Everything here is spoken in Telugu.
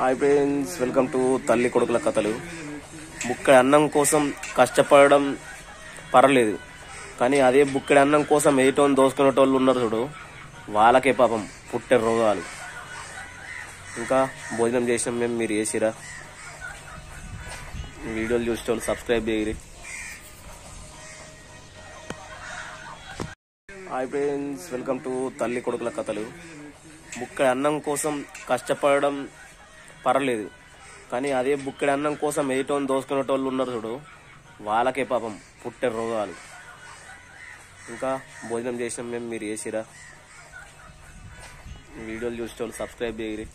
హాయ్ ఫ్రెండ్స్ వెల్కమ్ టు తల్లి కొడుకుల కథలు. బుక్కడి అన్నం కోసం కష్టపడడం పర్లేదు కానీ అదే బుక్కడి అన్నం కోసం ఏటోని దోసుకునేటోళ్ళు ఉన్నారు చూడు వాళ్ళకే పాపం పుట్టే రోగాలు. ఇంకా భోజనం చేసినాం మేము మీరు చేసిరా? వీడియోలు చూసేటోళ్ళు సబ్స్క్రైబ్ చేయరి. హాయ్ ఫ్రెండ్స్ వెల్కమ్ టు తల్లి కొడుకుల కథలు. ముక్క అన్నం కోసం కష్టపడడం పర్లేదు. కానీ అదే బుక్కడి అన్నం కోసం ఏటోని దోసుకునేటోళ్ళు ఉన్నారు చూడు. వాళ్ళకే పాపం పుట్టే రోగాలు. ఇంకా భోజనం చేసినాం మేము మీరు చేసిరా? వీడియోలు చూసేటోళ్ళు సబ్స్క్రైబ్ చేయరి.